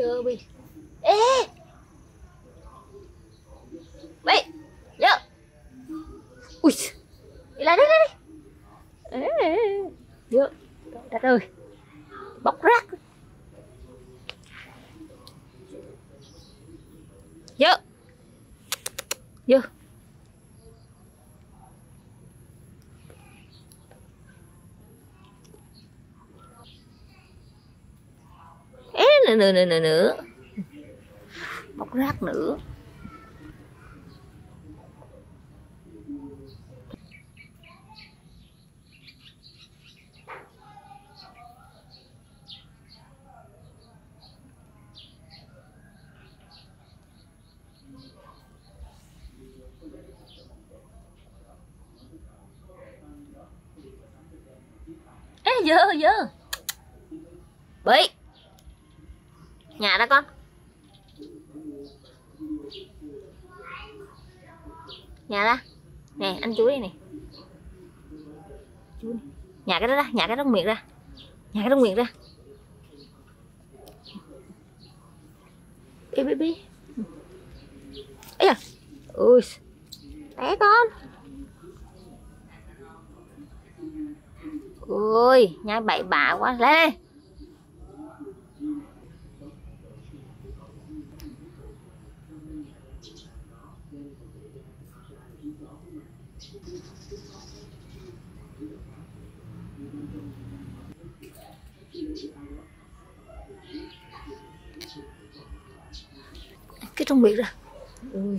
chờ bi? Ê! Bi nhớ ui! Đi lại đây đây ê nhớ đất ơi. Bóc rác. Nhớ nhớ nữa nữa nữa nữa nữa bóc rác nữa. Ê dơ dơ bị nhà đó con. Nhà đó nè anh chuối này. nhà cái đó ra, nhà cái đó miệng ra. Nhà cái đó miệng ra. Bi bi bi. Ấy à ui. Té con. Ui nhai bậy bạ quá. Lên đây cái trong miệng ra. Ui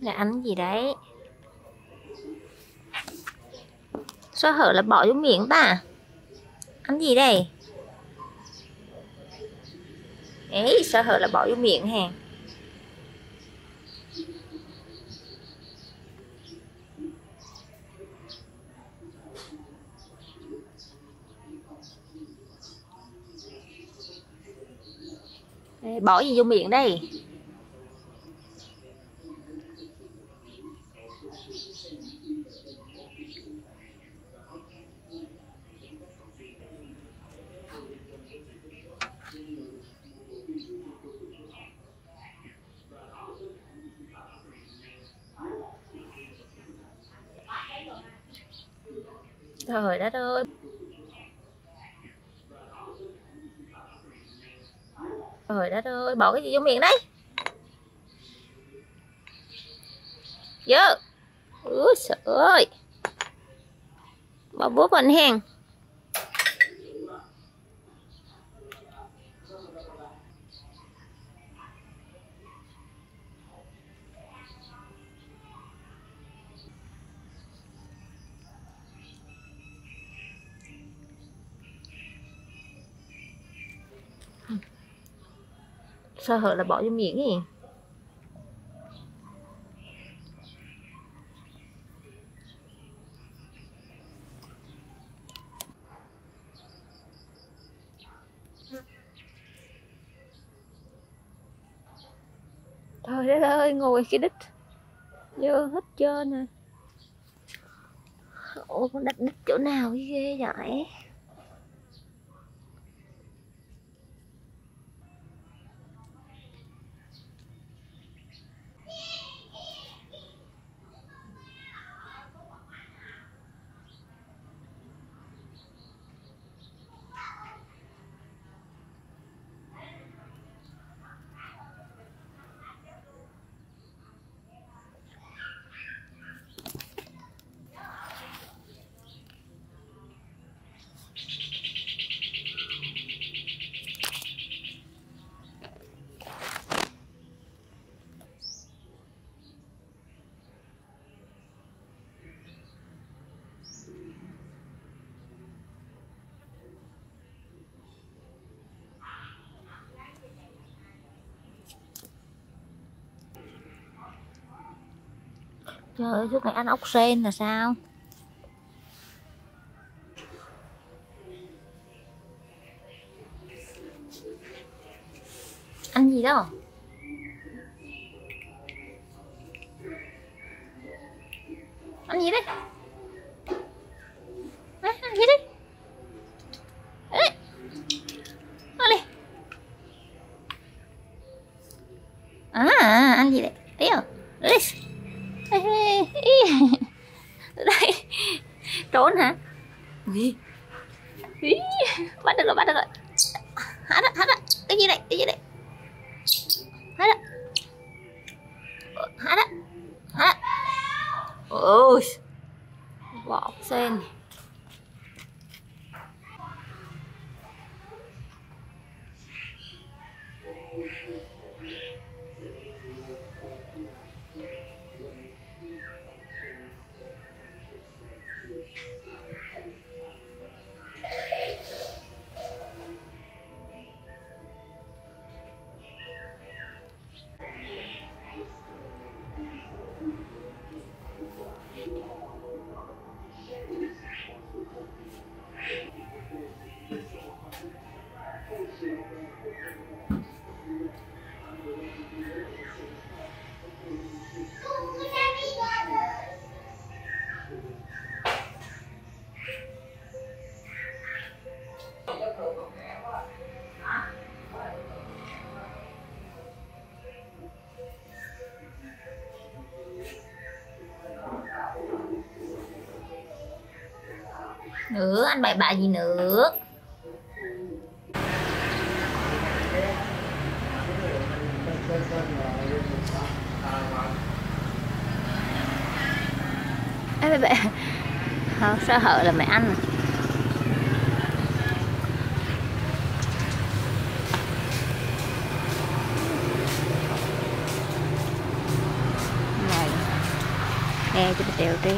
là ăn gì đấy? Sơ hở là bỏ vô miệng ta à? ăn gì đây? Ấy sơ hở là bỏ vô miệng hè bỏ gì vô miệng đây? Trời đất ơi. Trời đất ơi, Bỏ cái gì vô miệng đấy? Dơ ui sợ ơi. Bỏ bố bẩn hèn sơ hở là bỏ vô miệng gì trời đất ơi, ngồi cái đít. Vô hết trơn à. nè ôi con đặt đít chỗ nào ghê vậy? Trời ơi suốt ngày ăn ốc sên là sao? Ăn gì đâu ăn gì đấy? À, ăn gì đấy? Ê. ăn đi! À ăn gì đấy? Đấy à? Đấy đây. Trốn hả? Ui. Ý. bắt được rồi bắt được rồi. Hả đó hả đó cái gì đây? Cái gì đây? Hả đó hả đó hả ôi. Bỏ sen nữa anh bậy bạ gì nữa Ê, bậy không sao hở là mẹ ăn à? này. Nghe cho nó đều đi